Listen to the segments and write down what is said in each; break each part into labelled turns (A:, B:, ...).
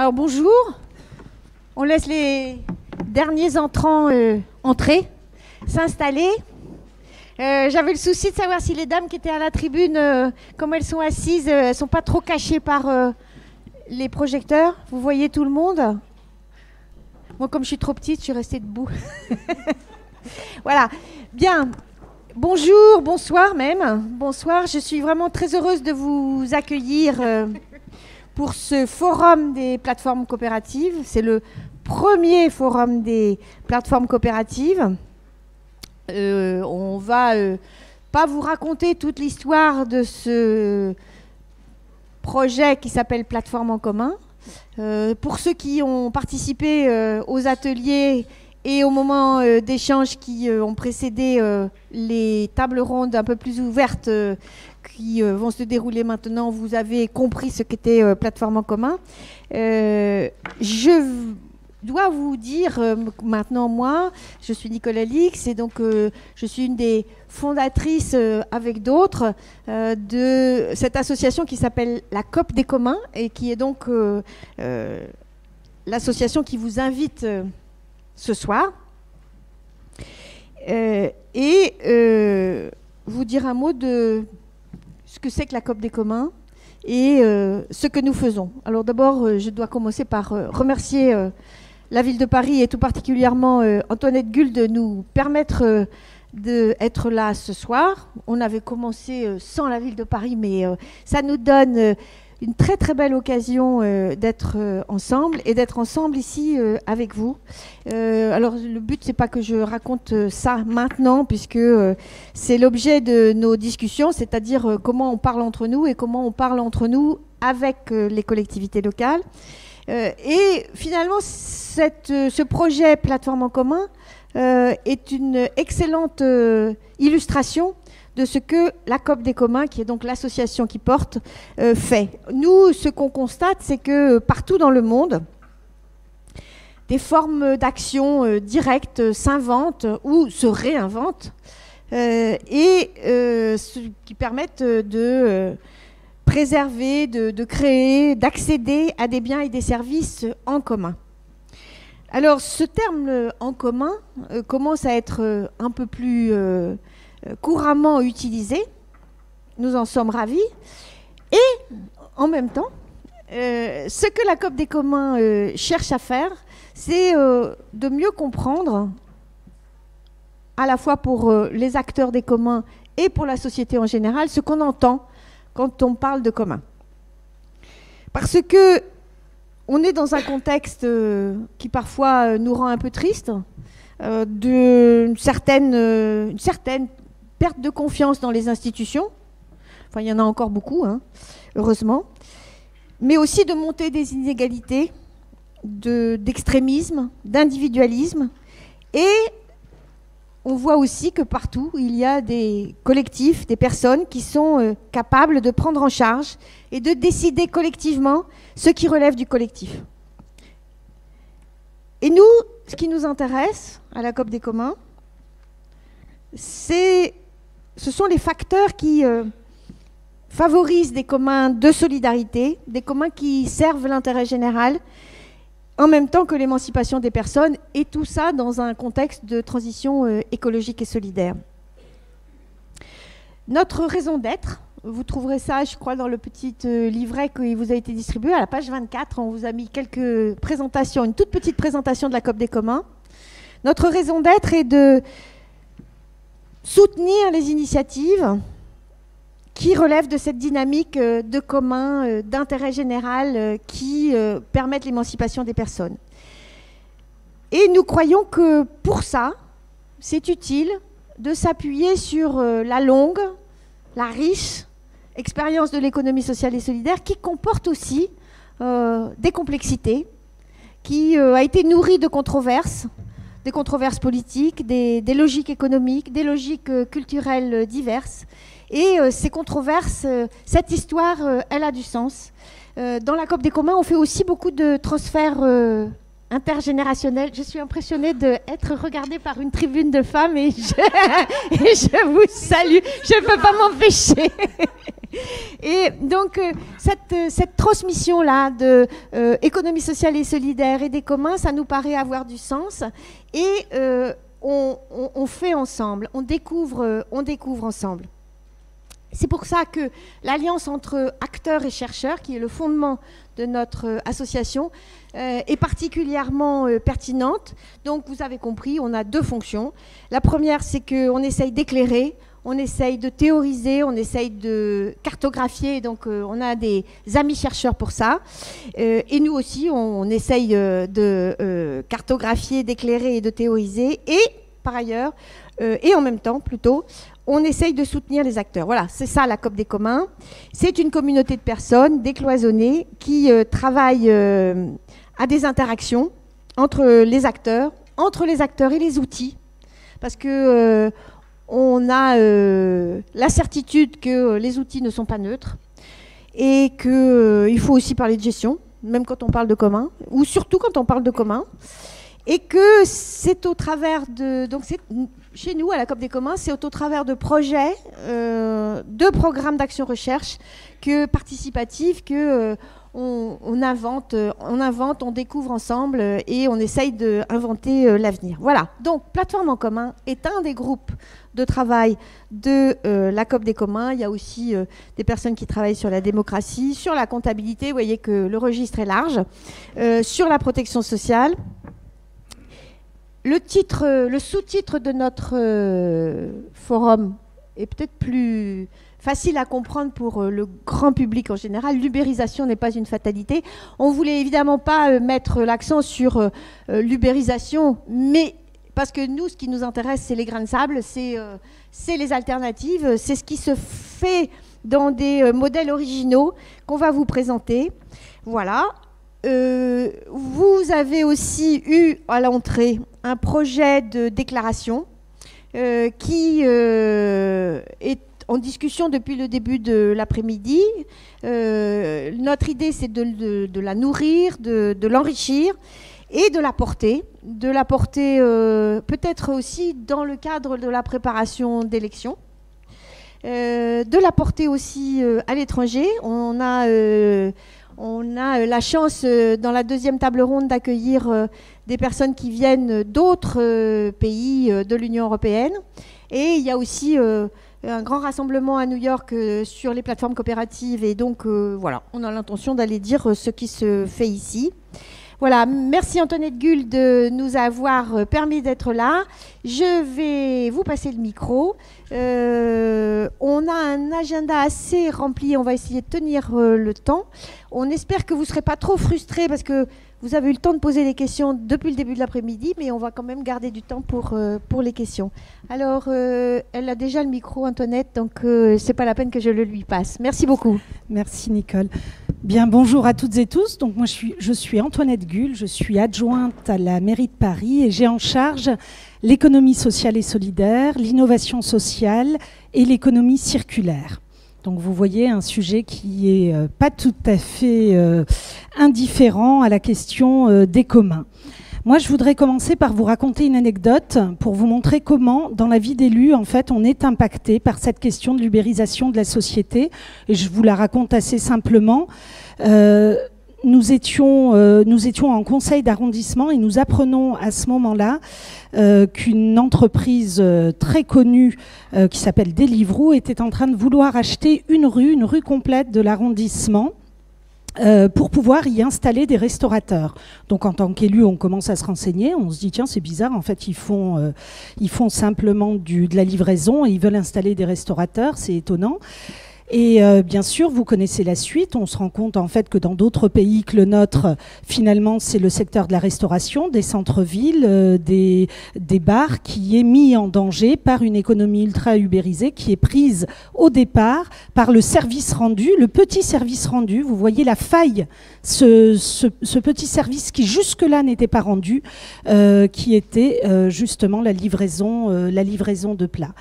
A: Alors bonjour. On laisse les derniers entrants euh, entrer, s'installer. Euh, J'avais le souci de savoir si les dames qui étaient à la tribune, euh, comme elles sont assises, elles sont pas trop cachées par les projecteurs. Vous voyez tout le monde Moi, comme je suis trop petite, je suis restée debout. voilà. Bien. Bonjour, bonsoir même. Bonsoir. Je suis vraiment très heureuse de vous accueillir pour ce forum des plateformes coopératives. C'est le premier forum des plateformes coopératives. Euh, on va euh, pas vous raconter toute l'histoire de ce projet qui s'appelle Plateforme en commun. Euh, pour ceux qui ont participé euh, aux ateliers et au moment euh, d'échange qui ont précédé les tables rondes un peu plus ouvertes qui euh, vont se dérouler maintenant, vous avez compris ce qu'était euh, Plateforme en commun. Euh, je dois vous dire maintenant, moi, je suis Nicolas Lix et donc je suis une des fondatrices avec d'autres de cette association qui s'appelle la COP des communs et qui est donc l'association qui vous invite ce soir. Et vous dire un mot de ce que c'est que la COP des communs et euh, ce que nous faisons. Alors d'abord, euh, je dois commencer par euh, remercier la ville de Paris et tout particulièrement Antoinette Gull de nous permettre d'être là ce soir. On avait commencé sans la ville de Paris, mais ça nous donne une très très belle occasion euh, d'être euh, ensemble et d'être ensemble ici euh, avec vous. Alors le but c'est pas que je raconte ça maintenant puisque c'est l'objet de nos discussions, c'est-à-dire comment on parle entre nous et comment on parle entre nous avec les collectivités locales. Et finalement, ce projet plateforme en commun est une excellente illustration de ce que la COP des communs, qui est donc l'association qui porte, euh, fait. Nous, ce qu'on constate, c'est que euh, partout dans le monde, des formes d'action euh, directes s'inventent ou se réinventent et ce qui permettent de préserver, de, créer, d'accéder à des biens et des services en commun. Alors ce terme en commun commence à être un peu plus couramment utilisé. Nous en sommes ravis. Et en même temps, euh, ce que la COP des communs euh, cherche à faire, c'est euh, de mieux comprendre, à la fois pour euh, les acteurs des communs et pour la société en général, ce qu'on entend quand on parle de commun. Parce que on est dans un contexte euh, qui parfois euh, nous rend un peu triste, euh, d'une certaine, euh, certaine perte de confiance dans les institutions. Enfin, il y en a encore beaucoup, hein, heureusement. Mais aussi de montée des inégalités, de- d'extrémisme, d'individualisme. Et on voit aussi que partout, il y a des collectifs, des personnes qui sont euh, capables de prendre en charge et de décider collectivement ce qui relève du collectif. Et nous, ce qui nous intéresse à la COP des communs, c'est, ce sont les facteurs qui euh, favorisent des communs de solidarité, des communs qui servent l'intérêt général, en même temps que l'émancipation des personnes, et tout ça dans un contexte de transition euh, écologique et solidaire. Notre raison d'être, vous trouverez ça, je crois, dans le petit euh, livret qui vous a été distribué. À la page 24, on vous a mis quelques présentations, une toute petite présentation de la COP des communs. Notre raison d'être est de soutenir les initiatives qui relèvent de cette dynamique euh, de commun, euh, d'intérêt général, euh, qui permettent l'émancipation des personnes. Et nous croyons que pour ça, c'est utile de s'appuyer sur la longue, la riche expérience de l'économie sociale et solidaire qui comporte aussi des complexités, qui a été nourrie de controverses, des controverses politiques, des, logiques économiques, des logiques euh, culturelles euh, diverses. Et euh, ces controverses, cette histoire, elle a du sens. Dans la COP des communs, on fait aussi beaucoup de transferts euh, intergénérationnels. Je suis impressionnée d'être regardée par une tribune de femmes et je, vous salue. Je ne peux pas m'empêcher. Et donc, euh, cette, euh, cette transmission-là de euh, économie sociale et solidaire et des communs, ça nous paraît avoir du sens. Et on, on, fait ensemble, on découvre, on découvre ensemble. C'est pour ça que l'alliance entre acteurs et chercheurs, qui est le fondement notre association, est particulièrement pertinente. Donc, vous avez compris, on a deux fonctions. La première, c'est qu'on essaye d'éclairer, on essaye de théoriser, on essaye de cartographier. Donc, euh, on a des amis chercheurs pour ça. Euh, et nous aussi, on, essaye euh, de cartographier, d'éclairer et de théoriser. Et par ailleurs, et en même temps plutôt, on essaye de soutenir les acteurs. Voilà, c'est ça la COP des communs. C'est une communauté de personnes décloisonnées qui travaillent à des interactions entre les acteurs, entre les acteurs et les outils. Parce que on a euh, la certitude que les outils ne sont pas neutres et qu'il euh, faut aussi parler de gestion, même quand on parle de commun, ou surtout quand on parle de commun, et que c'est au travers de... chez nous, à la COP des communs, c'est au travers de projets, euh, de programmes d'action recherche que participatifs, que on, invente, euh, on invente, on découvre ensemble euh, et on essaye d'inventer euh, l'avenir. Voilà. Donc, Plateforme en commun est un des groupes de travail de la COP des communs. Il y a aussi des personnes qui travaillent sur la démocratie, sur la comptabilité. Vous voyez que le registre est large. sur la protection sociale. Le titre, le sous-titre de notre forum est peut-être plus facile à comprendre pour euh, le grand public en général. L'ubérisation n'est pas une fatalité. On voulait évidemment pas euh, mettre l'accent sur euh, l'ubérisation, mais parce que nous, ce qui nous intéresse, c'est les grains de sable, c'est les alternatives, c'est ce qui se fait dans des modèles originaux qu'on va vous présenter. Voilà. vous avez aussi eu à l'entrée un projet de déclaration qui est en discussion depuis le début de l'après-midi. Euh, notre idée, c'est de, la nourrir, de, l'enrichir et de la porter. De la porter euh, peut-être aussi dans le cadre de la préparation d'élections. Euh, de la porter aussi à l'étranger. On a, on a la chance dans la deuxième table ronde d'accueillir des personnes qui viennent d'autres pays de l'Union européenne. Et il y a aussi un grand rassemblement à New York euh, sur les plateformes coopératives. Et donc, euh, voilà, on a l'intention d'aller dire euh, ce qui se fait ici. Voilà, merci Antoinette Gull de nous avoir permis d'être là. Je vais vous passer le micro. on a un agenda assez rempli, on va essayer de tenir le temps. On espère que vous ne serez pas trop frustrés parce que vous avez eu le temps de poser des questions depuis le début de l'après-midi, mais on va quand même garder du temps pour, euh, pour les questions. Alors, euh, elle a déjà le micro, Antoinette, donc euh, ce n'est pas la peine que je le lui passe. Merci beaucoup.
B: Merci, Nicole. Bien, bonjour à toutes et tous. Donc, moi, je suis, Antoinette Gull, je suis adjointe à la mairie de Paris et j'ai en charge l'économie sociale et solidaire, l'innovation sociale et l'économie circulaire. Donc vous voyez un sujet qui est euh, pas tout à fait euh, indifférent à la question euh, des communs. Moi, je voudrais commencer par vous raconter une anecdote pour vous montrer comment, dans la vie d'élu, en fait, on est impacté par cette question de l'ubérisation de la société. Et je vous la raconte assez simplement nous étions, euh, nous étions en conseil d'arrondissement et nous apprenons à ce moment-là euh, qu'une entreprise euh, très connue qui s'appelle Deliveroo était en train de vouloir acheter une rue, une rue complète de l'arrondissement. Pour pouvoir y installer des restaurateurs. Donc en tant qu'élu, on commence à se renseigner, on se dit tiens c'est bizarre, en fait ils font, ils font simplement du, de la livraison et ils veulent installer des restaurateurs, c'est étonnant. Et euh, bien sûr, vous connaissez la suite. On se rend compte en fait que dans d'autres pays que le nôtre, finalement, c'est le secteur de la restauration, des centres-villes, euh, des, des bars qui est mis en danger par une économie ultra ubérisée qui est prise au départ par le service rendu, le petit service rendu. Vous voyez la faille, ce, ce, petit service qui jusque-là n'était pas rendu, euh, qui était justement la livraison, la livraison de plats.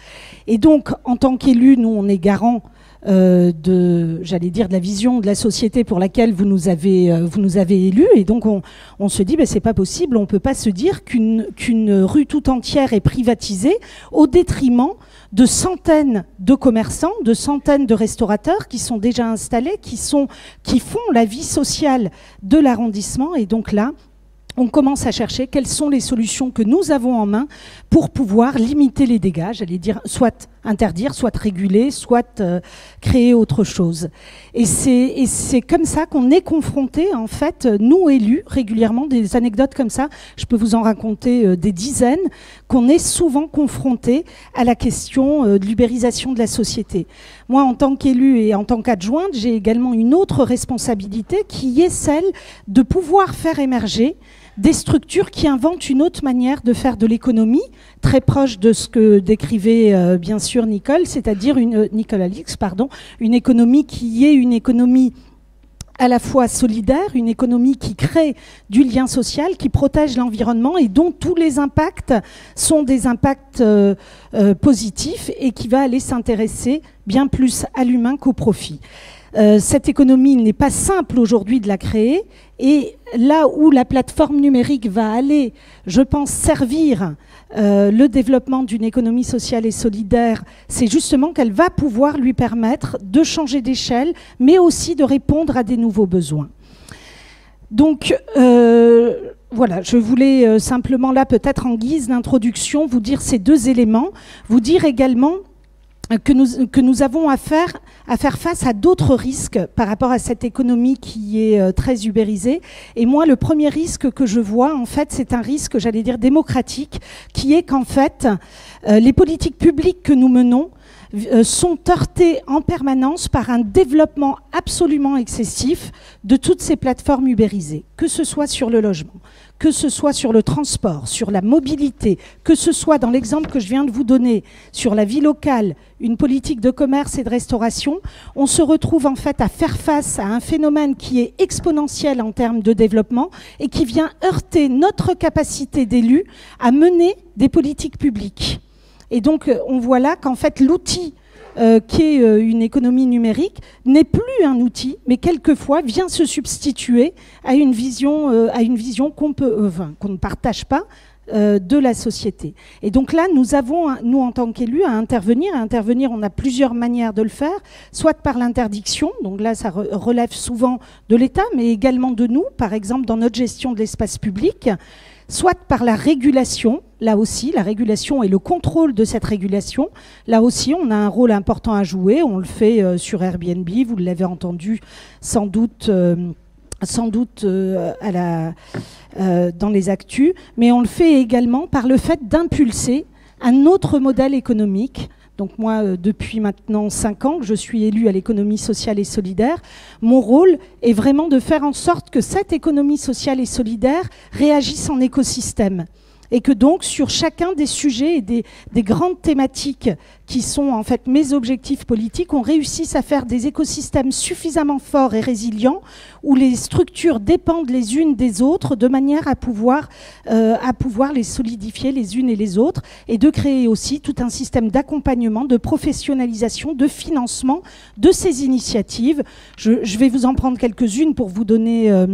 B: Et donc, en tant qu'élu, nous, on est garant euh, de, j'allais dire, de la vision de la société pour laquelle vous nous avez, euh, vous nous avez élus. Et donc, on, on se dit, ben, c'est pas possible, on peut pas se dire qu'une qu'une rue tout entière est privatisée au détriment de centaines de commerçants, de centaines de restaurateurs qui sont déjà installés, qui, sont, qui font la vie sociale de l'arrondissement. Et donc là, on commence à chercher quelles sont les solutions que nous avons en main pour pouvoir limiter les dégâts, j'allais dire soit interdire, soit réguler, soit euh, créer autre chose. Et c'est comme ça qu'on est confronté, en fait, nous élus, régulièrement, des anecdotes comme ça, je peux vous en raconter euh, des dizaines, qu'on est souvent confronté à la question euh, de l'ubérisation de la société. Moi, en tant qu'élu et en tant qu'adjointe, j'ai également une autre responsabilité qui est celle de pouvoir faire émerger des structures qui inventent une autre manière de faire de l'économie, très proche de ce que décrivait euh, bien sûr Nicole, c'est-à-dire une euh, Nicole Alix, pardon, une économie qui est une économie à la fois solidaire, une économie qui crée du lien social, qui protège l'environnement et dont tous les impacts sont des impacts euh, positifs et qui va aller s'intéresser bien plus à l'humain qu'au profit. Cette économie, n'est pas simple aujourd'hui de la créer et là où la plateforme numérique va aller, je pense, servir euh, le développement d'une économie sociale et solidaire, c'est justement qu'elle va pouvoir lui permettre de changer d'échelle, mais aussi de répondre à des nouveaux besoins. Donc, euh, voilà, je voulais euh, simplement là, peut-être en guise d'introduction, vous dire ces deux éléments, vous dire également que nous, que nous avons à faire, à faire face à d'autres risques par rapport à cette économie qui est euh, très ubérisée. Et moi, le premier risque que je vois, en fait, c'est un risque, j'allais dire, démocratique, qui est qu'en fait, euh, les politiques publiques que nous menons sont heurtées en permanence par un développement absolument excessif de toutes ces plateformes ubérisées, que ce soit sur le logement, que ce soit sur le transport, sur la mobilité, que ce soit dans l'exemple que je viens de vous donner sur la vie locale, une politique de commerce et de restauration, on se retrouve en fait à faire face à un phénomène qui est exponentiel en termes de développement et qui vient heurter notre capacité d'élus à mener des politiques publiques. Et donc on voit là qu'en fait l'outil euh, qui est euh, une économie numérique, n'est plus un outil, mais quelquefois vient se substituer à une vision, euh, à une vision qu'on qu'on ne partage pas de la société. Et donc là, nous avons, nous en tant qu'élus, à intervenir. À intervenir, on a plusieurs manières de le faire, soit par l'interdiction, donc là, ça relève souvent de l'État, mais également de nous, par exemple dans notre gestion de l'espace public soit par la régulation, là aussi, la régulation et le contrôle de cette régulation. Là aussi, on a un rôle important à jouer. On le fait euh, sur Airbnb, vous l'avez entendu sans doute. Euh, sans doute euh, dans les actus, mais on le fait également par le fait d'impulser un autre modèle économique donc moi, euh, depuis maintenant cinq ans que je suis élue à l'économie sociale et solidaire, mon rôle est vraiment de faire en sorte que cette économie sociale et solidaire réagisse en écosystème et que donc sur chacun des sujets et des, grandes thématiques qui sont en fait mes objectifs politiques, on réussisse à faire des écosystèmes suffisamment forts et résilients où les structures dépendent les unes des autres de manière à pouvoir, euh, à pouvoir les solidifier les unes et les autres et de créer aussi tout un système d'accompagnement, de professionnalisation, de financement de ces initiatives. Je, vais vous en prendre quelques-unes pour vous donner... Euh,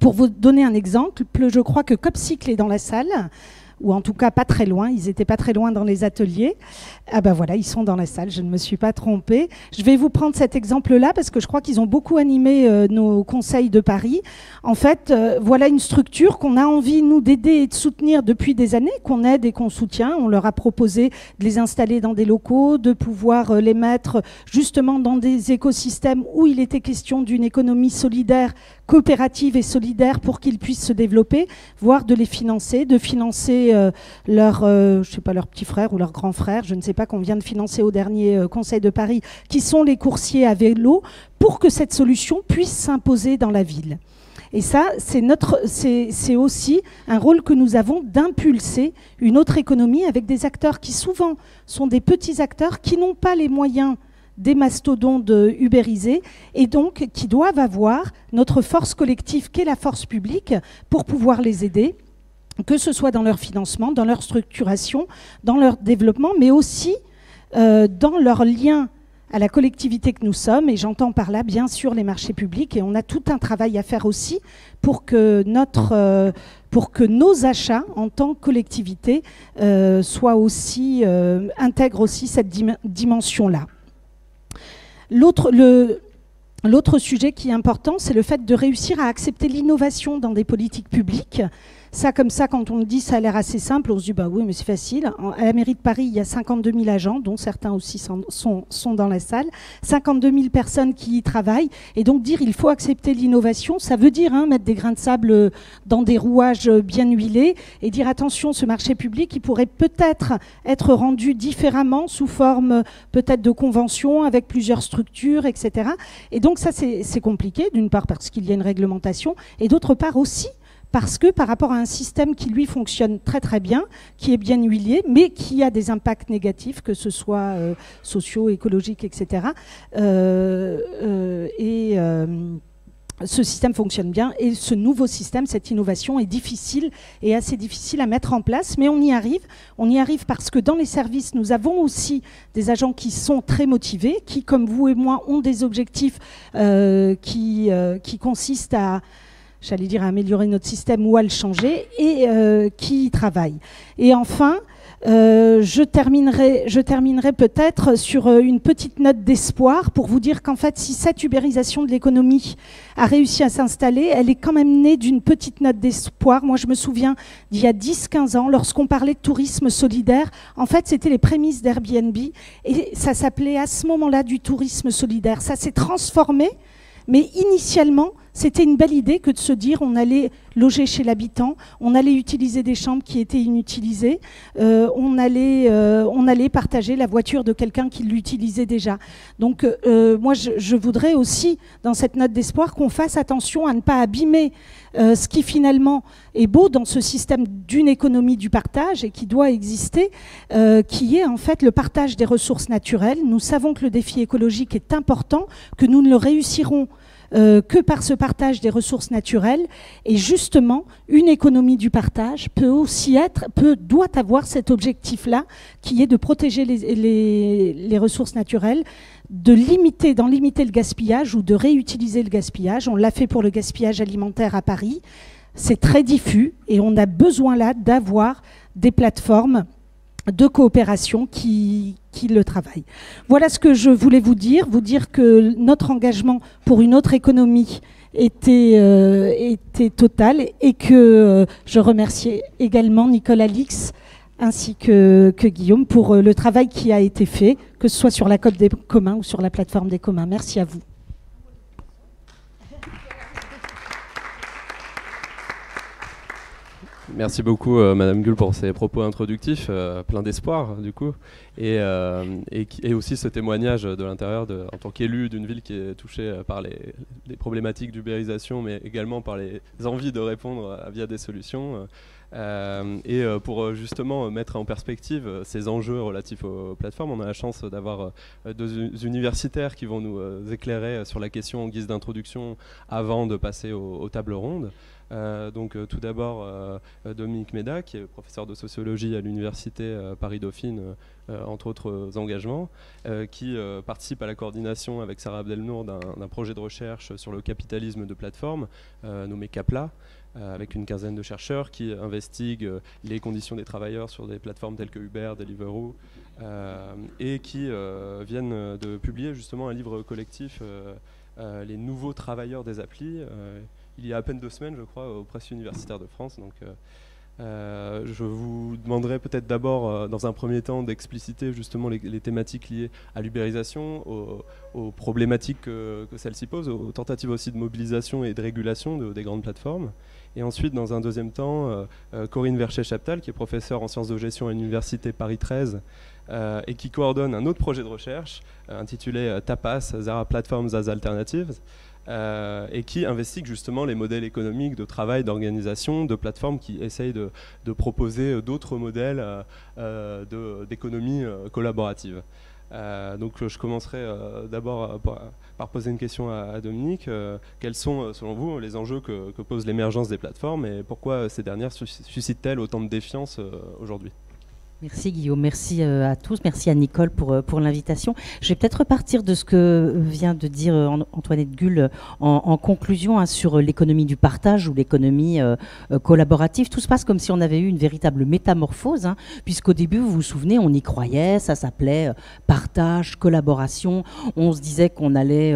B: pour vous donner un exemple, je crois que Copcycle est dans la salle ou en tout cas pas très loin. Ils étaient pas très loin dans les ateliers. Ah ben voilà, ils sont dans la salle, je ne me suis pas trompée. Je vais vous prendre cet exemple-là parce que je crois qu'ils ont beaucoup animé euh, nos conseils de Paris. En fait, euh, voilà une structure qu'on a envie, nous, d'aider et de soutenir depuis des années, qu'on aide et qu'on soutient. On leur a proposé de les installer dans des locaux, de pouvoir euh, les mettre justement dans des écosystèmes où il était question d'une économie solidaire, coopérative et solidaire pour qu'ils puissent se développer, voire de les financer, de financer euh, leur, euh, sais leur petit frère ou leur grand frère, je ne sais pas, qu'on vient de financer au dernier euh, Conseil de Paris, qui sont les coursiers à vélo, pour que cette solution puisse s'imposer dans la ville. Et ça, c'est c'est aussi un rôle que nous avons d'impulser une autre économie avec des acteurs qui souvent sont des petits acteurs qui n'ont pas les moyens des mastodontes ubérisés et donc qui doivent avoir notre force collective qu'est la force publique pour pouvoir les aider que ce soit dans leur financement, dans leur structuration, dans leur développement, mais aussi euh, dans leur lien à la collectivité que nous sommes, et j'entends par là bien sûr les marchés publics, et on a tout un travail à faire aussi pour que, euh, nos achats en tant que collectivité euh, soient aussi, intègrent aussi cette dimension-là. L'autre, sujet qui est important, c'est le fait de réussir à accepter l'innovation dans des politiques publiques ça, comme ça, quand on le dit, ça a l'air assez simple. On se dit, bah oui, mais c'est facile. À la mairie de Paris, il y a 52 000 agents, dont certains aussi sont, dans la salle. 52 000 personnes qui y travaillent. Et donc, dire il faut accepter l'innovation, ça veut dire hein, mettre des grains de sable dans des rouages bien huilés et dire attention, ce marché public, il pourrait peut-être être rendu différemment sous forme peut-être de convention avec plusieurs structures, etc. Et donc, ça, c'est compliqué, d'une part parce qu'il y a une réglementation, et d'autre part aussi parce que par rapport à un système qui lui fonctionne très très bien, qui est bien huilier, mais qui a des impacts négatifs, que ce soit euh, sociaux, écologiques, etc. Euh, euh, et ce système fonctionne bien et ce nouveau système, cette innovation est difficile et assez difficile à mettre en place, mais on y arrive. On y arrive parce que dans les services, nous avons aussi des agents qui sont très motivés, qui, comme vous et moi, ont des objectifs qui consistent à j'allais dire, à améliorer notre système ou à le changer, et euh, qui y travaille. Et enfin, euh, je terminerai, je terminerai peut-être sur euh, une petite note d'espoir pour vous dire qu'en fait, si cette ubérisation de l'économie a réussi à s'installer, elle est quand même née d'une petite note d'espoir. Moi, je me souviens d'il y a 10-15 ans, lorsqu'on parlait de tourisme solidaire, en fait, c'était les prémices d'Airbnb et ça s'appelait à ce moment-là du tourisme solidaire. Ça s'est transformé, mais initialement, c'était une belle idée que de se dire on allait loger chez l'habitant, on allait utiliser des chambres qui étaient inutilisées, euh, on, allait, euh, on allait partager la voiture de quelqu'un qui l'utilisait déjà. Donc euh, moi, je, voudrais aussi, dans cette note d'espoir, qu'on fasse attention à ne pas abîmer ce qui finalement est beau dans ce système d'une économie du partage et qui doit exister, qui est en fait le partage des ressources naturelles. Nous savons que le défi écologique est important, que nous ne le réussirons euh, que par ce partage des ressources naturelles. Et justement, une économie du partage peut aussi être, peut, doit avoir cet objectif-là, qui est de protéger les, les, ressources naturelles, de limiter, d'en limiter le gaspillage ou de réutiliser le gaspillage. On l'a fait pour le gaspillage alimentaire à Paris. C'est très diffus et on a besoin là d'avoir des plateformes de coopération qui, le travaillent. Voilà ce que je voulais vous dire, vous dire que notre engagement pour une autre économie était, euh, total et que euh, je remercie également Nicole Alix ainsi que, que Guillaume pour euh, le travail qui a été fait, que ce soit sur la COP des communs ou sur la plateforme des communs. Merci à vous.
C: Merci beaucoup, euh, Madame Gull, pour ces propos introductifs, euh, plein d'espoir, du coup, et, euh, et, aussi ce témoignage de l'intérieur, en tant qu'élu d'une ville qui est touchée par les, problématiques d'ubérisation, mais également par les envies de répondre via des solutions. et pour justement mettre en perspective ces enjeux relatifs aux plateformes, on a la chance d'avoir deux universitaires qui vont nous éclairer sur la question en guise d'introduction avant de passer aux tables rondes. Euh, donc euh, tout d'abord euh, Dominique Méda, qui est professeur de sociologie à l'université Paris-Dauphine, entre autres engagements, qui participe à la coordination avec Sarah Abdelnour d'un projet de recherche sur le capitalisme de plateforme nommé CAPLA. avec une quinzaine de chercheurs qui investiguent les conditions des travailleurs sur des plateformes telles que Uber, Deliveroo, et qui viennent de publier justement un livre collectif, Les nouveaux travailleurs des applis, il y a à peine deux semaines, je crois, aux presses universitaires de France. Donc, euh, euh, je vous demanderai peut-être d'abord, euh, dans un premier temps, d'expliciter justement les, thématiques liées à l'ubérisation, aux, problématiques que, celle-ci pose, aux tentatives aussi de mobilisation et de régulation des grandes plateformes. Et ensuite, dans un deuxième temps, Corinne Vercher-Chaptal, qui est professeure en sciences de gestion à l'Université Paris 13 et qui coordonne un autre projet de recherche intitulé TAPAS, Zara Platforms as Alternatives, euh, et qui investigue justement les modèles économiques de travail, d'organisation, de plateformes qui essayent de, proposer d'autres modèles euh, d'économie euh, collaborative. donc je commencerai d'abord par, poser une question à, Dominique. quels sont selon vous les enjeux que pose l'émergence des plateformes et pourquoi ces dernières suscitent-elles autant de défiance aujourd'hui?
D: Merci Guillaume, merci euh, à tous, merci à Nicole pour, euh, pour l'invitation. Je vais peut-être repartir de ce que vient de dire euh, Antoinette Gull en, conclusion hein, sur l'économie du partage ou l'économie collaborative. Tout se passe comme si on avait eu une véritable métamorphose, hein, puisqu'au début, vous vous souvenez, on y croyait, ça s'appelait partage, collaboration. On se disait qu'on allait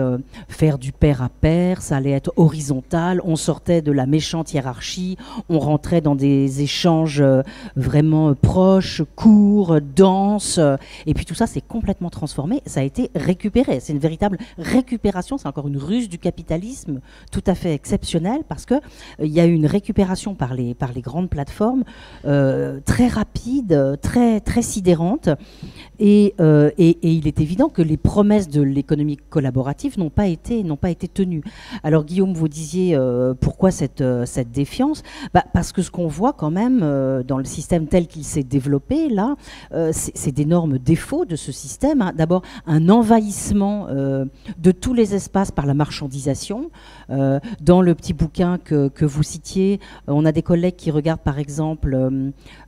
D: faire du pair à pair, ça allait être horizontal, on sortait de la méchante hiérarchie, on rentrait dans des échanges vraiment proches, cours, danse, euh, et puis tout ça s'est complètement transformé, ça a été récupéré. C'est une véritable récupération, c'est encore une ruse du capitalisme tout à fait exceptionnelle, parce qu'il euh, y a eu une récupération par les, par les grandes plateformes euh, très rapide, très, très sidérante, et, et, il est évident que les promesses de l'économie collaborative n'ont pas, été, pas été tenues. Alors Guillaume, vous disiez pourquoi cette, cette défiance? Bah, Parce que ce qu'on voit quand même dans le système tel qu'il s'est développé, là, euh, c'est d'énormes défauts de ce système. Hein. D'abord, un envahissement euh, de tous les espaces par la marchandisation. Euh, dans le petit bouquin que, vous citiez, on a des collègues qui regardent par exemple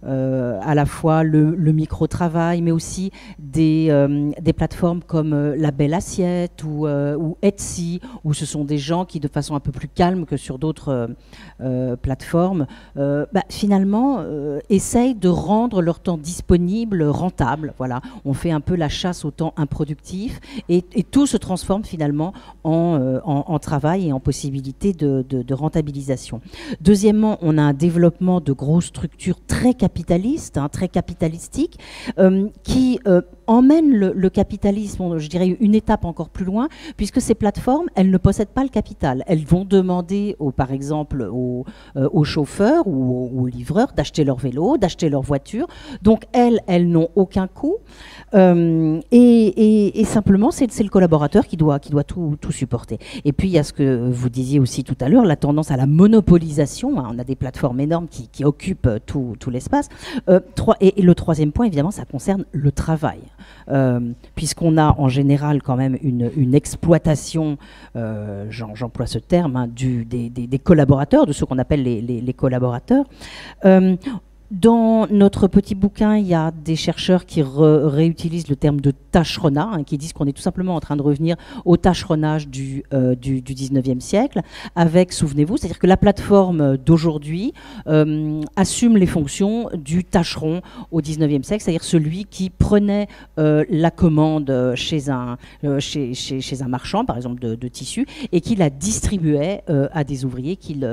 D: à la fois le, micro-travail, mais aussi des, des plateformes comme La Belle Assiette ou, ou, Etsy, où ce sont des gens qui, de façon un peu plus calme que sur d'autres plateformes, bah, finalement essayent de rendre leur temps disponible, rentable. Voilà, on fait un peu la chasse au temps improductif et, tout se transforme finalement euh, en, travail et en possibilité de, rentabilisation. Deuxièmement, on a un développement de grosses structures très capitalistes, hein, très capitalistiques, euh, qui euh, emmènent le, capitalisme, je dirais, une étape encore plus loin, puisque ces plateformes, elles ne possèdent pas le capital. Elles vont demander, par exemple, aux, chauffeurs ou aux, aux livreurs d'acheter leur vélo, d'acheter leur voiture. Donc elles, elles n'ont aucun coût. Euh, et, simplement, c'est le collaborateur qui doit, tout, supporter. Et puis, il y a ce que vous disiez aussi tout à l'heure, la tendance à la monopolisation. Hein. on a des plateformes énormes qui, occupent tout, l'espace. Euh, et, le troisième point, évidemment, ça concerne le travail. Euh, puisqu'on a en général quand même une, exploitation, j'emploie ce terme, hein, des, collaborateurs, de ce qu'on appelle les collaborateurs. Dans notre petit bouquin, il y a des chercheurs qui réutilisent le terme de tâcheronat, hein, qui disent qu'on est tout simplement en train de revenir au tâcheronnage du, euh, du, 19e siècle, avec, souvenez-vous, c'est-à-dire que la plateforme d'aujourd'hui euh, assume les fonctions du tâcheron au 19e siècle, c'est-à-dire celui qui prenait euh, la commande chez un, chez, un marchand, par exemple, de, de tissu, et qui la distribuait à des ouvriers qu'il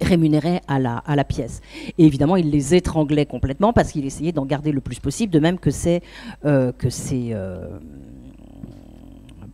D: rémunérés à la, à la pièce. Et évidemment, il les étranglait complètement parce qu'il essayait d'en garder le plus possible, de même que c'est euh, euh,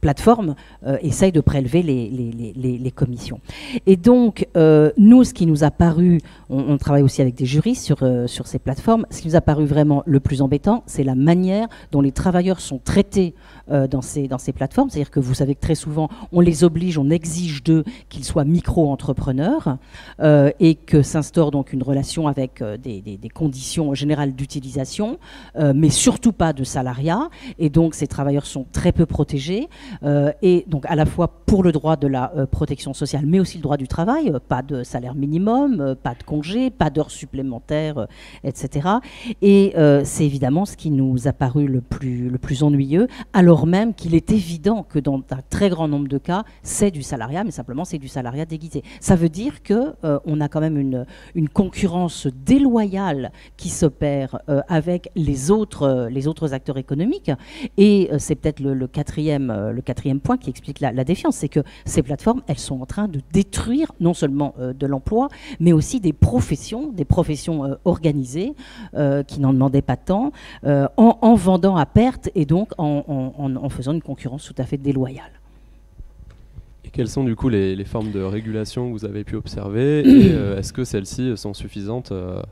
D: plateforme euh, essaye de prélever les, les, les, commissions. Et donc, nous, ce qui nous a paru, on, travaille aussi avec des juristes sur, sur ces plateformes, ce qui nous a paru vraiment le plus embêtant, c'est la manière dont les travailleurs sont traités dans, ces, dans ces plateformes. C'est-à-dire que vous savez que très souvent, on les oblige, on exige d'eux qu'ils soient micro-entrepreneurs et que s'instaure donc une relation avec des, des, des, conditions générales d'utilisation, mais surtout pas de salariat. Et donc, ces travailleurs sont très peu protégés. Euh, et donc à la fois pour le droit de la euh, protection sociale, mais aussi le droit du travail, euh, pas de salaire minimum, pas de congé, pas d'heures supplémentaires, etc. Et c'est évidemment ce qui nous a paru le plus, le plus ennuyeux, alors même qu'il est évident que dans un très grand nombre de cas, c'est du salariat, mais simplement c'est du salariat déguisé. Ça veut dire que on a quand même une, concurrence déloyale qui s'opère avec les autres, les autres acteurs économiques, et c'est peut-être le, quatrième, le quatrième point qui explique la, défiance, c'est que ces plateformes, elles sont en train de détruire non seulement euh, de l'emploi, mais aussi des professions, des professions euh, organisées euh, qui n'en demandaient pas tant, en, vendant à perte et donc en, faisant une concurrence tout à fait déloyale.
C: Et quelles sont du coup les, les formes de régulation que vous avez pu observer? Et est-ce que celles-ci sont suffisantes euh,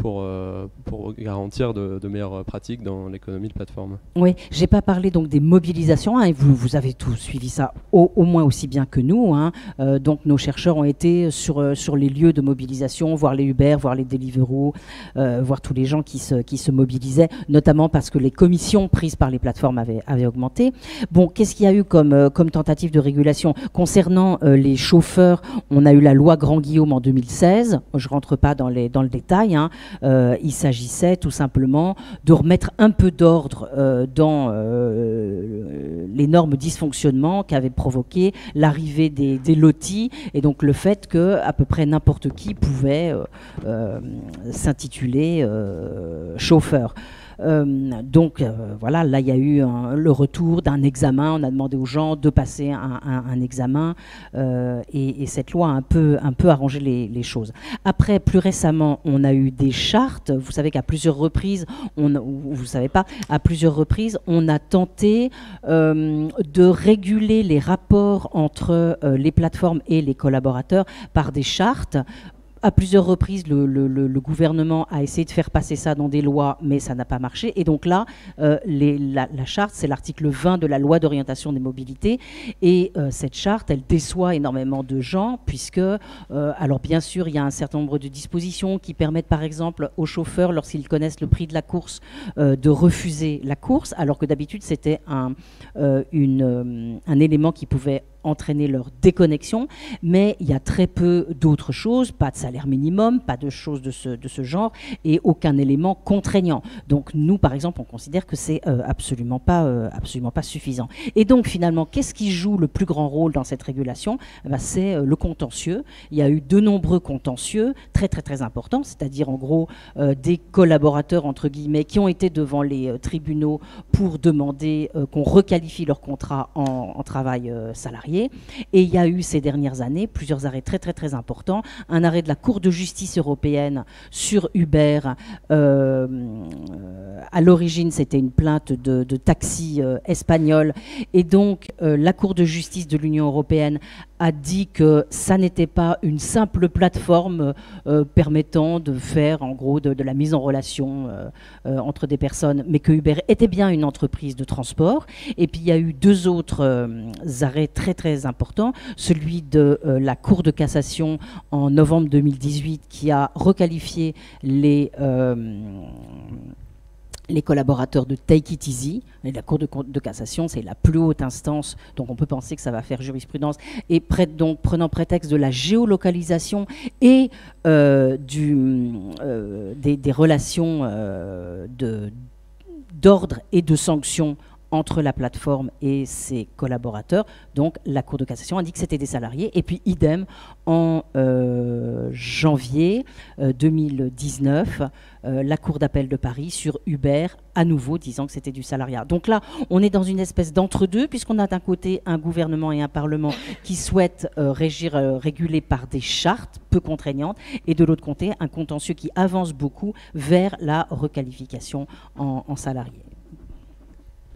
C: pour garantir de, meilleures pratiques dans l'économie de plateforme.
D: Oui, j'ai pas parlé donc des mobilisations, hein, vous, avez tous suivi ça au, moins aussi bien que nous. Hein. Euh, donc nos chercheurs ont été sur, euh, sur les lieux de mobilisation, voir les Uber, voir les Deliveroo, voir tous les gens qui se, mobilisaient, notamment parce que les commissions prises par les plateformes avaient, augmenté. Bon, qu'est-ce qu'il y a eu comme, comme tentative de régulation? Concernant les chauffeurs, on a eu la loi Grand Guillaume en 2016, je rentre pas dans le détail, hein, il s'agissait tout simplement de remettre un peu d'ordre dans l'énorme dysfonctionnement qu'avait provoqué l'arrivée des, des, lotis et donc le fait que à peu près n'importe qui pouvait s'intituler chauffeur. Euh, donc euh, voilà, là il y a eu le retour d'un examen. On a demandé aux gens de passer un, examen euh, et, cette loi a un peu, arrangé les, choses. Après, plus récemment, on a eu des chartes. Vous savez qu'à plusieurs reprises, on, vous savez pas, à plusieurs reprises, on a tenté de réguler les rapports entre les plateformes et les collaborateurs par des chartes à plusieurs reprises, le, gouvernement a essayé de faire passer ça dans des lois, mais ça n'a pas marché. Et donc là, euh, la, charte, c'est l'article 20 de la loi d'orientation des mobilités. Et euh, cette charte, elle déçoit énormément de gens, puisque, euh, alors bien sûr, il y a un certain nombre de dispositions qui permettent, par exemple, aux chauffeurs, lorsqu'ils connaissent le prix de la course, de refuser la course, alors que d'habitude, c'était un, élément qui pouvait entraîner leur déconnexion, mais il y a très peu d'autres choses, pas de salaire minimum, pas de choses de ce, de ce genre, et aucun élément contraignant. Donc nous, par exemple, on considère que c'est euh, absolument, pas, euh, absolument pas suffisant. Et donc finalement, qu'est-ce qui joue le plus grand rôle dans cette régulation? Eh ben, C'est euh, le contentieux. Il y a eu de nombreux contentieux très très très importants, c'est-à-dire en gros des collaborateurs, entre guillemets, qui ont été devant les tribunaux pour demander qu'on requalifie leur contrat en, en travail salarié et il y a eu ces dernières années plusieurs arrêts très très très importants. Un arrêt de la Cour de justice européenne sur Uber. Euh, à l'origine, c'était une plainte de, taxi euh, espagnol. Et donc, euh, la Cour de justice de l'Union européenne a dit que ça n'était pas une simple plateforme permettant de faire en gros de, la mise en relation entre des personnes, mais que Uber était bien une entreprise de transport. Et puis il y a eu deux autres arrêts très très important, celui de euh, la Cour de cassation en novembre 2018 qui a requalifié les euh, les collaborateurs de Take It la Cour de, cassation, c'est la plus haute instance, donc on peut penser que ça va faire jurisprudence. Et donc, prenant prétexte de la géolocalisation et euh, du, des, relations d'ordre et de sanctions entre la plateforme et ses collaborateurs. Donc la Cour de cassation a dit que c'était des salariés. Et puis idem, en euh, janvier 2019, euh, euh, la Cour d'appel de Paris sur Uber, à nouveau disant que c'était du salariat. Donc là, on est dans une espèce d'entre-deux, puisqu'on a d'un côté un gouvernement et un Parlement qui souhaitent régir, réguler par des chartes peu contraignantes, et de l'autre côté, un contentieux qui avance beaucoup vers la requalification en, en salarié.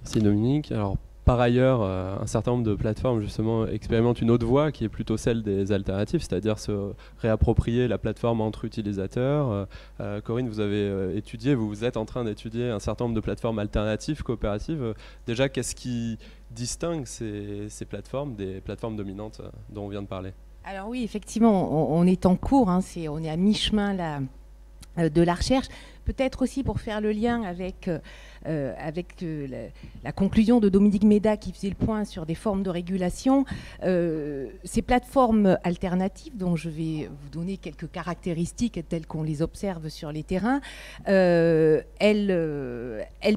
C: Merci Dominique. Alors, par ailleurs, euh, un certain nombre de plateformes justement expérimentent une autre voie qui est plutôt celle des alternatives, c'est-à-dire se réapproprier la plateforme entre utilisateurs. Euh, euh, Corinne, vous avez étudié, vous, vous êtes en train d'étudier un certain nombre de plateformes alternatives, coopératives. déjà, qu'est-ce qui distingue ces, plateformes des plateformes dominantes dont on vient de parler?
E: Alors oui, effectivement, on, est en cours, hein, on est à mi-chemin de la recherche. Peut-être aussi pour faire le lien avec euh, avec euh, la, conclusion de Dominique Méda qui faisait le point sur des formes de régulation. Euh, ces plateformes alternatives, dont je vais vous donner quelques caractéristiques telles qu'on les observe sur les terrains, elles,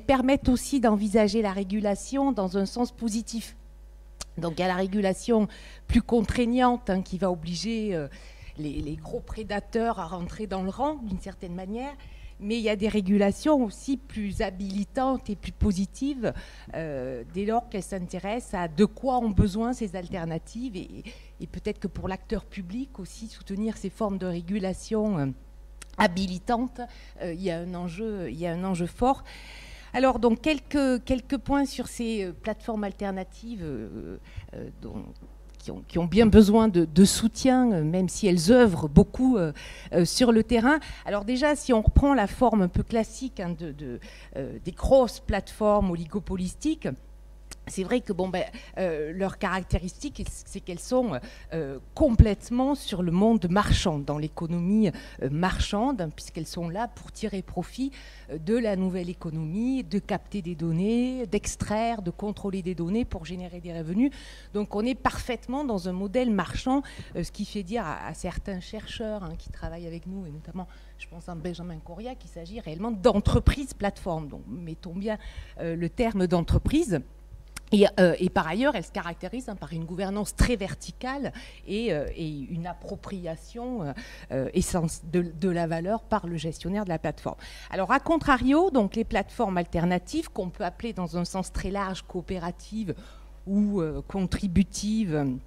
E: permettent aussi d'envisager la régulation dans un sens positif. Donc il y a la régulation plus contraignante hein, qui va obliger les, gros prédateurs à rentrer dans le rang d'une certaine manière mais il y a des régulations aussi plus habilitantes et plus positives euh, dès lors qu'elles s'intéressent à de quoi ont besoin ces alternatives et, peut-être que pour l'acteur public aussi soutenir ces formes de régulation euh, habilitantes, euh, il, y a un enjeu, fort. Alors, donc, quelques, points sur ces plateformes alternatives qui ont, bien besoin de, soutien, euh, même si elles œuvrent beaucoup euh, euh, sur le terrain. Alors déjà, si on reprend la forme un peu classique hein, de, des grosses plateformes oligopolistiques, c'est vrai que bon, ben, euh, c'est qu'elles sont euh, complètement sur le monde marchand, dans l'économie euh, marchande, hein, puisqu'elles sont là pour tirer profit de la nouvelle économie, de capter des données, d'extraire, de contrôler des données pour générer des revenus. Donc on est parfaitement dans un modèle marchand, ce qui fait dire à, certains chercheurs hein, qui travaillent avec nous, et notamment je pense à Benjamin Coria, qu'il s'agit réellement d'entreprise plateforme. Donc mettons bien le terme d'entreprise. Euh, et, par ailleurs, elle se caractérise hein, par une gouvernance très verticale et, euh, une appropriation euh, de, de, la valeur par le gestionnaire de la plateforme. Alors, à contrario, donc les plateformes alternatives, qu'on peut appeler dans un sens très large coopératives ou contributives,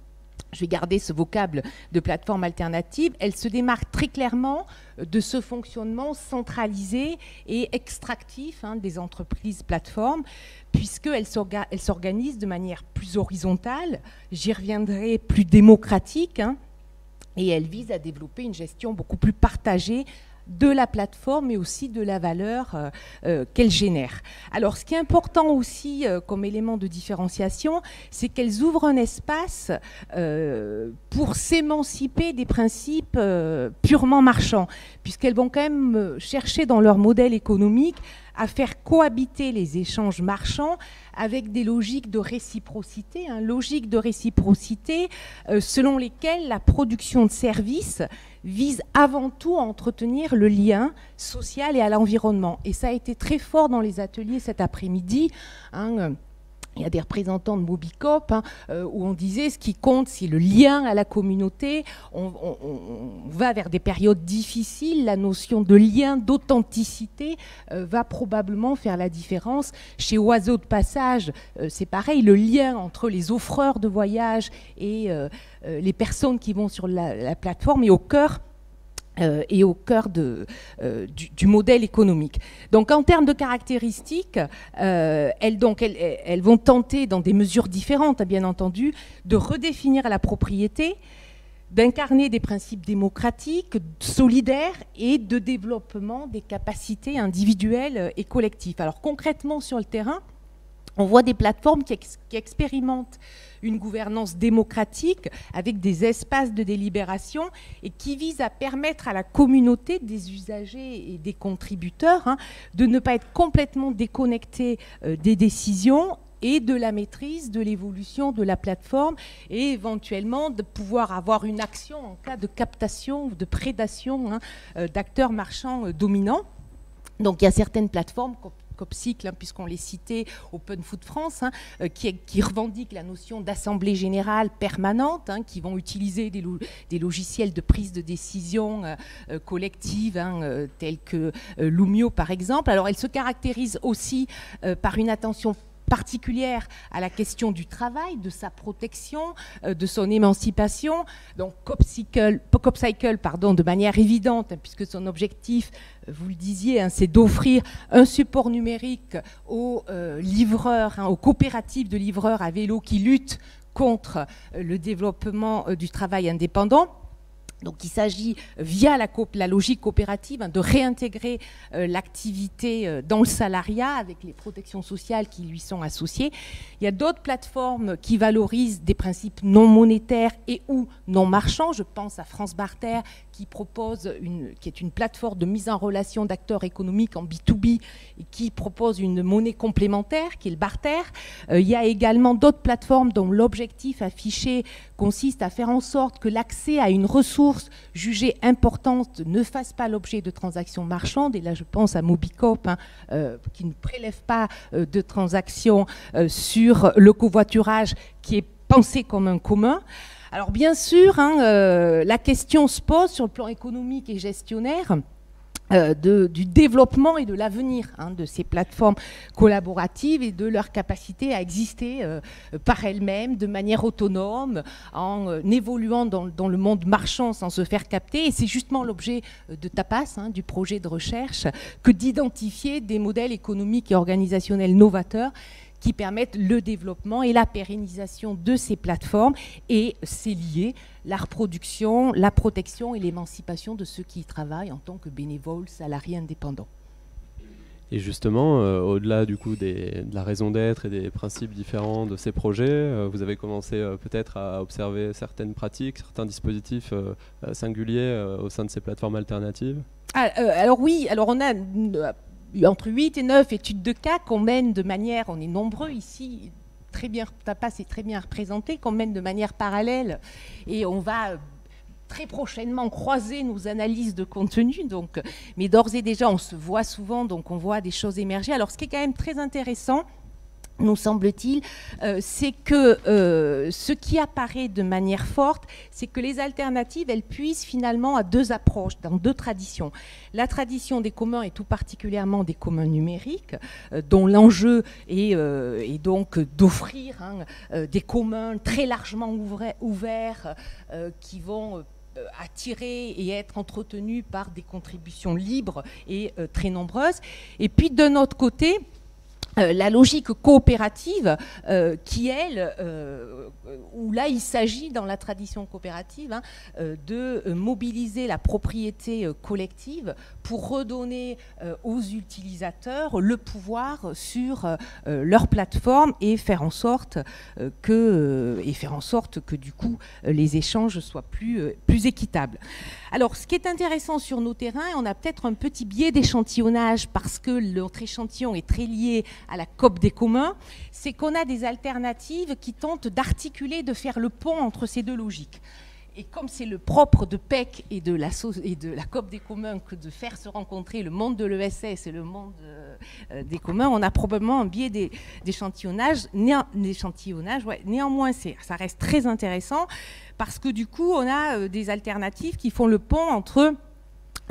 E: je vais garder ce vocable de plateforme alternative, elle se démarque très clairement de ce fonctionnement centralisé et extractif hein, des entreprises plateformes, puisqu'elle s'organise de manière plus horizontale, j'y reviendrai plus démocratique, hein, et elle vise à développer une gestion beaucoup plus partagée de la plateforme et aussi de la valeur euh, euh, qu'elle génère. Alors ce qui est important aussi euh, comme élément de différenciation, c'est qu'elles ouvrent un espace pour s'émanciper des principes purement marchands, puisqu'elles vont quand même chercher dans leur modèle économique à faire cohabiter les échanges marchands avec des logiques de réciprocité, hein, logiques de réciprocité selon lesquelles la production de services vise avant tout à entretenir le lien social et à l'environnement. Et ça a été très fort dans les ateliers cet après-midi. Hein, euh, il y a des représentants de Mobicop hein, euh, où on disait ce qui compte, c'est le lien à la communauté. On, va vers des périodes difficiles. La notion de lien, d'authenticité euh, va probablement faire la différence. Chez Oiseau de Passage, c'est pareil, le lien entre les offreurs de voyage et euh, les personnes qui vont sur la, plateforme et au cœur euh, et au cœur euh, du, modèle économique. Donc en termes de caractéristiques, elles, donc, elles, vont tenter, dans des mesures différentes, bien entendu, de redéfinir la propriété, d'incarner des principes démocratiques, solidaires et de développement des capacités individuelles et collectives. Alors concrètement sur le terrain, on voit des plateformes qui, expérimentent une gouvernance démocratique avec des espaces de délibération et qui vise à permettre à la communauté des usagers et des contributeurs hein, de ne pas être complètement déconnectés euh, des décisions et de la maîtrise de l'évolution de la plateforme et éventuellement de pouvoir avoir une action en cas de captation ou de prédation hein, euh, d'acteurs marchands euh, dominants. Donc il y a certaines plateformes Hein, puisqu'on les citait, Open Food France, hein, euh, qui, revendique la notion d'assemblée générale permanente, hein, qui vont utiliser des, des, logiciels de prise de décision euh, euh, collective, tels que Lumio par exemple. Alors elle se caractérise aussi par une attention particulière à la question du travail, de sa protection, euh, de son émancipation. Donc CopCycle, de manière évidente, hein, puisque son objectif, euh, vous le disiez, hein, c'est d'offrir un support numérique aux euh, livreurs, hein, aux coopératives de livreurs à vélo qui luttent contre le développement du travail indépendant. Donc il s'agit, via la, logique coopérative, hein, de réintégrer euh, l'activité euh, dans le salariat avec les protections sociales qui lui sont associées. Il y a d'autres plateformes qui valorisent des principes non monétaires et ou non marchands. Je pense à France Barter qui propose qui est une plateforme de mise en relation d'acteurs économiques en B2B et qui propose une monnaie complémentaire qui est le barter. Euh, il y a également d'autres plateformes dont l'objectif affiché consiste à faire en sorte que l'accès à une ressource jugée importante ne fasse pas l'objet de transactions marchandes. Et là, je pense à Mobicop, hein, euh, qui ne prélève pas euh, de transactions sur le covoiturage qui est pensé comme un commun. Alors bien sûr, hein, euh, la question se pose sur le plan économique et gestionnaire. Euh, du développement et de l'avenir hein, de ces plateformes collaboratives et de leur capacité à exister euh, par elles-mêmes de manière autonome en évoluant dans, le monde marchand sans se faire capter. Et c'est justement l'objet de TAPAS, hein, du projet de recherche, que d'identifier des modèles économiques et organisationnels novateurs qui permettent le développement et la pérennisation de ces plateformes. Et c'est lié la reproduction, la protection et l'émancipation de ceux qui y travaillent en tant que bénévoles, salariés indépendants.
C: Et justement, au-delà du coup des, de la raison d'être et des principes différents de ces projets, vous avez commencé peut-être à observer certaines pratiques, certains dispositifs singuliers au sein de ces plateformes alternatives?
E: Ah, Alors oui, alors on a entre 8 et 9 études de cas qu'on mène de manière, on est nombreux ici, très bien, Tapas est très bien représenté, qu'on mène de manière parallèle et on va très prochainement croiser nos analyses de contenu. Donc, mais d'ores et déjà, on se voit souvent, donc on voit des choses émerger. Alors, ce qui est quand même très intéressant, nous semble-t-il, euh, c'est que euh, ce qui apparaît de manière forte, c'est que les alternatives, elles puissent finalement à deux approches, dans deux traditions. La tradition des communs et tout particulièrement des communs numériques, euh, dont l'enjeu est, donc d'offrir hein, des communs très largement ouverts qui vont attirer et être entretenus par des contributions libres et très nombreuses. Et puis de notre côté, euh, la logique coopérative euh, qui, elle, euh, où là il s'agit dans la tradition coopérative hein, de mobiliser la propriété collective pour redonner aux utilisateurs le pouvoir sur leur plateforme et faire en sorte que du coup les échanges soient plus, plus équitables. Alors ce qui est intéressant sur nos terrains, on a peut-être un petit biais d'échantillonnage parce que notre échantillon est très lié à la COP des communs, c'est qu'on a des alternatives qui tentent d'articuler, de faire le pont entre ces deux logiques. Et comme c'est le propre de PEC et de, la, COP des communs que de faire se rencontrer le monde de l'ESS et le monde euh, euh, des communs, on a probablement un biais d'échantillonnage. Néanmoins, ça reste très intéressant parce que du coup, on a euh, des alternatives qui font le pont entre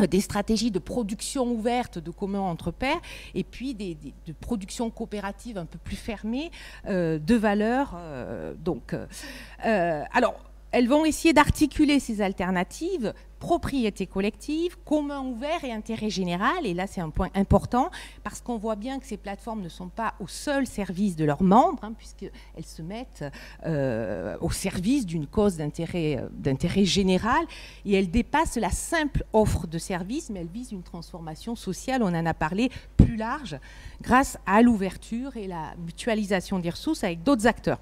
E: des stratégies de production ouverte de communs entre pairs et puis des, de production coopérative un peu plus fermée euh, de valeurs. Euh, donc, alors, elles vont essayer d'articuler ces alternatives propriété collective, commun ouvert et intérêt général. Et là, c'est un point important parce qu'on voit bien que ces plateformes ne sont pas au seul service de leurs membres, hein, puisqu'elles se mettent euh, au service d'une cause euh, d'intérêt général et elles dépassent la simple offre de service, mais elles visent une transformation sociale, on en a parlé, plus large, grâce à l'ouverture et la mutualisation des ressources avec d'autres acteurs.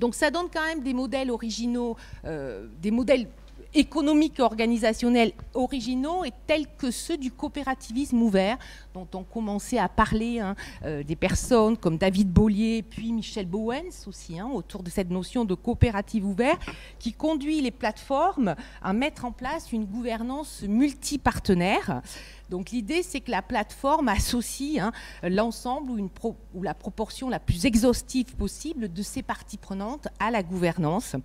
E: Donc ça donne quand même des modèles originaux, euh, des modèles économiques et organisationnels originaux et tels que ceux du coopérativisme ouvert, dont on commençait à parler hein, euh, des personnes comme David Bollier puis Michel Bowens aussi, hein, autour de cette notion de coopérative ouvert, qui conduit les plateformes à mettre en place une gouvernance multipartenaire donc l'idée, c'est que la plateforme associe hein, l'ensemble ou, la proportion la plus exhaustive possible de ses parties prenantes à la gouvernance.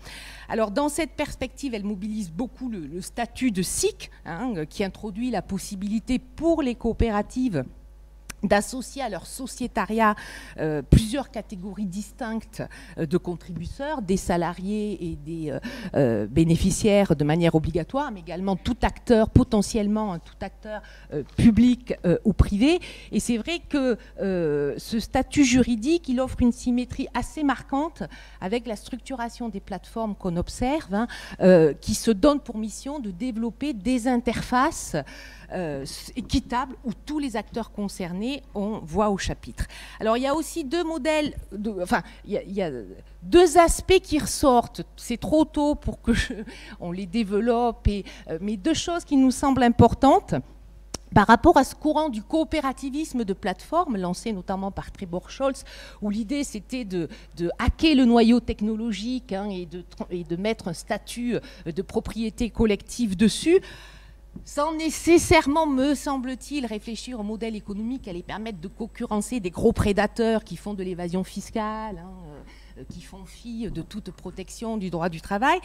E: Alors dans cette perspective, elle mobilise beaucoup le, statut de SIC, hein, qui introduit la possibilité pour les coopératives d'associer à leur sociétariat euh, plusieurs catégories distinctes euh, de contributeurs, des salariés et des euh, bénéficiaires de manière obligatoire, mais également tout acteur, potentiellement tout acteur public ou privé. Et c'est vrai que ce statut juridique, il offre une symétrie assez marquante avec la structuration des plateformes qu'on observe, hein, qui se donnent pour mission de développer des interfaces équitable où tous les acteurs concernés ont voix au chapitre. Alors il y a aussi deux modèles, enfin il y, a, deux aspects qui ressortent. C'est trop tôt pour que on les développe, euh, mais deux choses qui nous semblent importantes par rapport à ce courant du coopérativisme de plateforme, lancé notamment par Trevor Scholz, où l'idée c'était de, hacker le noyau technologique hein, et, de, et, de, mettre un statut de propriété collective dessus, sans nécessairement, me semble-t-il, réfléchir au modèle économique qui allait permettre de concurrencer des gros prédateurs qui font de l'évasion fiscale, hein, euh, qui font fi de toute protection du droit du travail.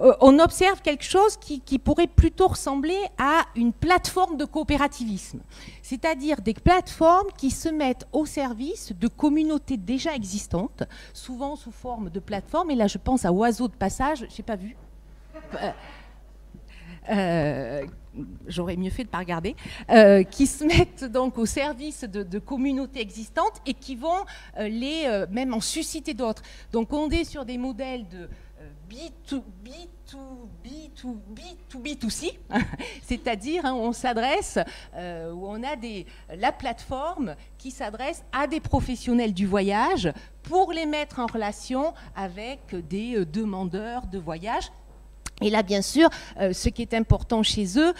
E: Euh, on observe quelque chose qui, pourrait plutôt ressembler à une plateforme de coopérativisme, c'est-à-dire des plateformes qui se mettent au service de communautés déjà existantes, souvent sous forme de plateformes, et là je pense à Oiseau de Passage, je n'ai pas vu. Euh, j'aurais mieux fait de ne pas regarder, euh, qui se mettent donc au service de, communautés existantes et qui vont euh, les même en susciter d'autres. Donc on est sur des modèles de B2B2B2B2C, c'est-à-dire hein, on s'adresse, où on a la plateforme qui s'adresse à des professionnels du voyage pour les mettre en relation avec des demandeurs de voyage et là, bien sûr, euh, ce qui est important chez eux,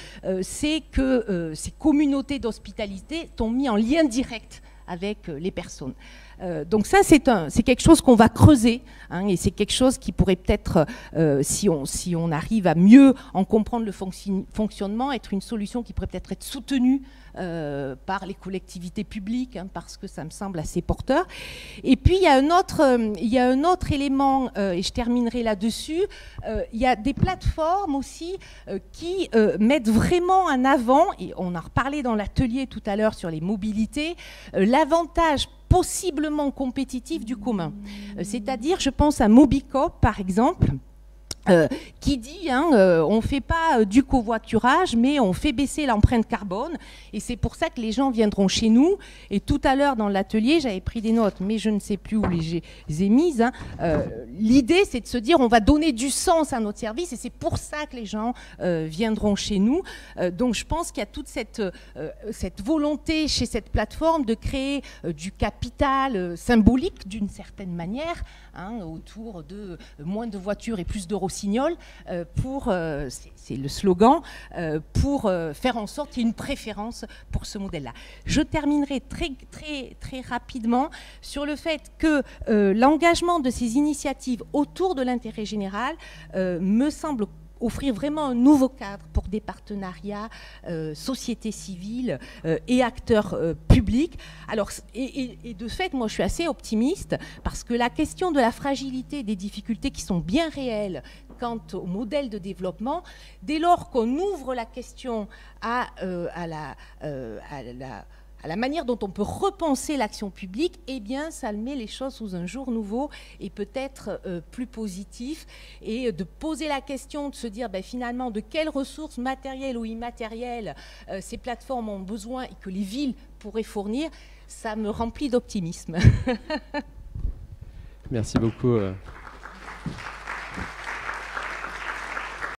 E: c'est que ces communautés d'hospitalité sont mis en lien direct avec les personnes. Euh, donc ça, c'est quelque chose qu'on va creuser, hein, et c'est quelque chose qui pourrait peut-être, euh, si, on, si on arrive à mieux en comprendre le fonctionnement, être une solution qui pourrait peut-être être soutenue euh, par les collectivités publiques, hein, parce que ça me semble assez porteur. Et puis, il y a un autre, autre élément, et je terminerai là-dessus, il y a des plateformes aussi qui mettent vraiment en avant, et on a reparlé dans l'atelier tout à l'heure sur les mobilités, l'avantage possiblement compétitif du commun. Euh, c'est-à-dire, je pense à Mobicop, par exemple, euh, qui dit hein, euh, on ne fait pas euh, du covoiturage, mais on fait baisser l'empreinte carbone. Et c'est pour ça que les gens viendront chez nous. Et tout à l'heure, dans l'atelier, j'avais pris des notes, mais je ne sais plus où les ai mises. Hein. L'idée, c'est de se dire on va donner du sens à notre service. Et c'est pour ça que les gens viendront chez nous. donc je pense qu'il y a toute cette, volonté chez cette plateforme de créer du capital symbolique d'une certaine manière, hein, autour de moins de voitures et plus de signol euh, pour, euh, c'est le slogan, euh, pour faire en sorte qu'il y ait une préférence pour ce modèle-là. Je terminerai très, très, très rapidement sur le fait que l'engagement de ces initiatives autour de l'intérêt général me semble offrir vraiment un nouveau cadre pour des partenariats, euh, société civile et acteurs publics. Alors, et, de fait, moi, je suis assez optimiste parce que la question de la fragilité des difficultés qui sont bien réelles quant au modèle de développement, dès lors qu'on ouvre la question à, la, à la manière dont on peut repenser l'action publique, eh bien, ça met les choses sous un jour nouveau et peut-être euh, plus positif. Et de poser la question, de se dire ben, finalement de quelles ressources matérielles ou immatérielles euh, ces plateformes ont besoin et que les villes pourraient fournir, ça me remplit d'optimisme.
C: Merci beaucoup. Euh,